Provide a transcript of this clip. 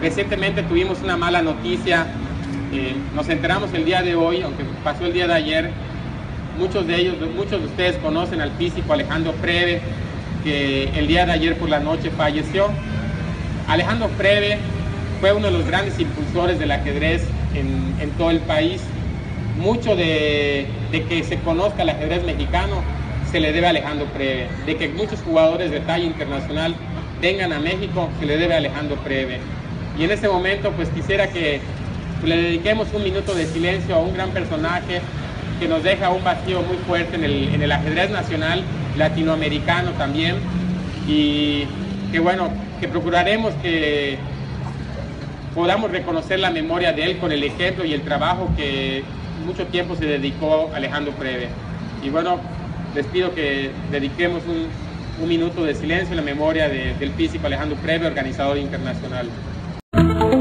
recientemente tuvimos una mala noticia, eh, nos enteramos el día de hoy, aunque pasó el día de ayer, muchos de ellos, muchos de ustedes conocen al físico Alejandro Preve, que el día de ayer por la noche falleció. Alejandro Preve fue uno de los grandes impulsores del ajedrez en, todo el país. Mucho de, que se conozca el ajedrez mexicano se le debe a Alejandro Preve, de que muchos jugadores de talla internacional vengan a México se le debe a Alejandro Preve. Y en este momento pues quisiera que le dediquemos un minuto de silencio a un gran personaje que nos deja un vacío muy fuerte en el, ajedrez nacional, latinoamericano también, y que bueno, que procuraremos que podamos reconocer la memoria de él con el ejemplo y el trabajo que mucho tiempo se dedicó Alejandro Preve. Y bueno, les pido que dediquemos un, minuto de silencio en la memoria de, del físico Alejandro Preve, organizador internacional. Thank you.